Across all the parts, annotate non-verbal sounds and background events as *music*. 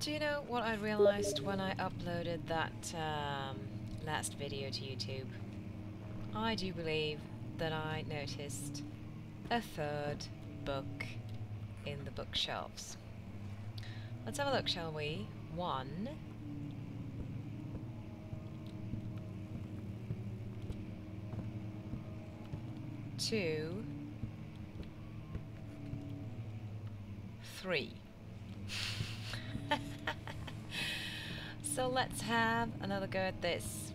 Do you know what I realized when I uploaded that um, last video to YouTube? I do believe that I noticed a third book in the bookshelves. Let's have a look, shall we? One. Two. Three. So let's have another go at this.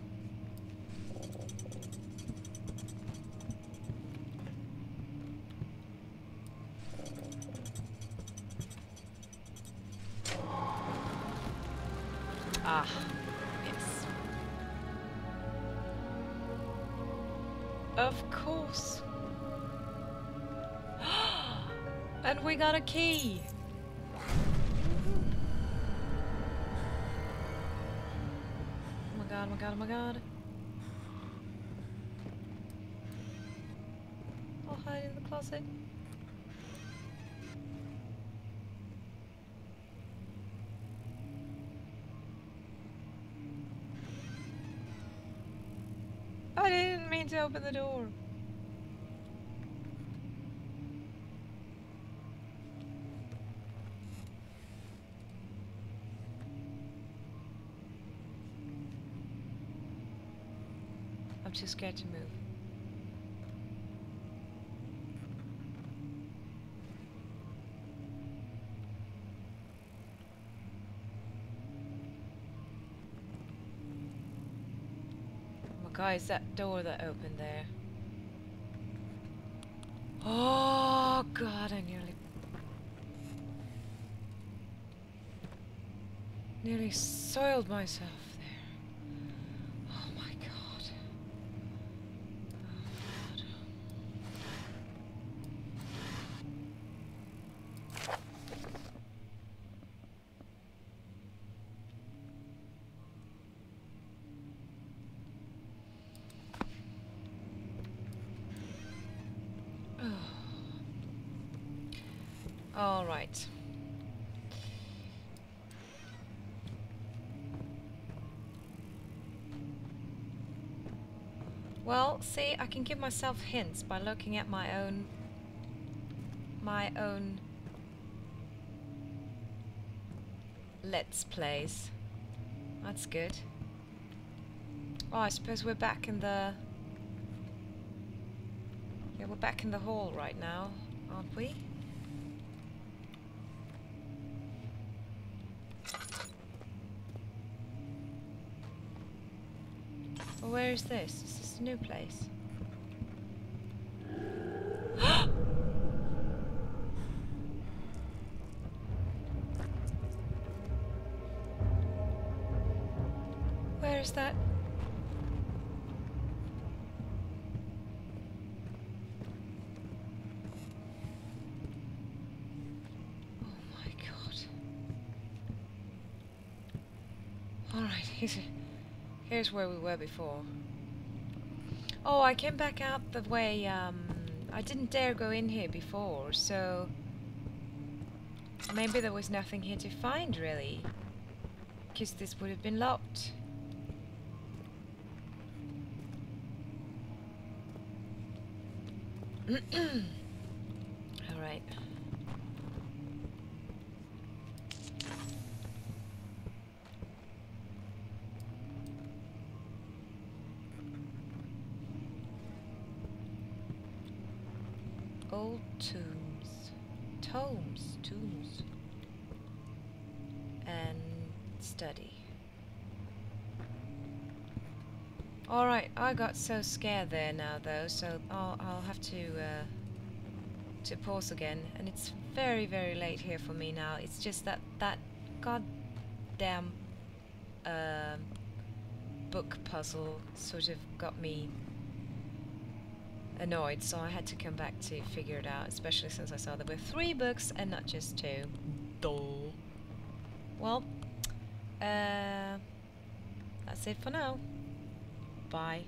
Ah, yes. Of course. *gasps* and we got a key. My god, oh my god, oh my god. I'll hide in the closet. I didn't mean to open the door. Too scared to move. Is that door that opened there? Oh god, I nearly... Nearly soiled myself there. Oh my god. Oh my god. *sighs* All right. Well, see, I can give myself hints by looking at my own my own let's plays. That's good. Oh, I suppose we're back in the We're back in the hall right now, aren't we? Well, where is this? Is this a new place? *gasps* Where is that? Oh my god. Alright, here's, here's where we were before. Oh, I came back out the way, um, I didn't dare go in here before, so... Maybe there was nothing here to find, really. Because this would have been locked. *clears throat* Alright. Old tombs. Tomes. Tombs. And study. Alright, I got so scared there now though, so I'll, I'll have to uh, to pause again. And it's very, very late here for me now. It's just that that goddamn uh, book puzzle sort of got me annoyed, so I had to come back to figure it out, especially since I saw there were three books and not just two. Dull. Well, uh, that's it for now. Bye.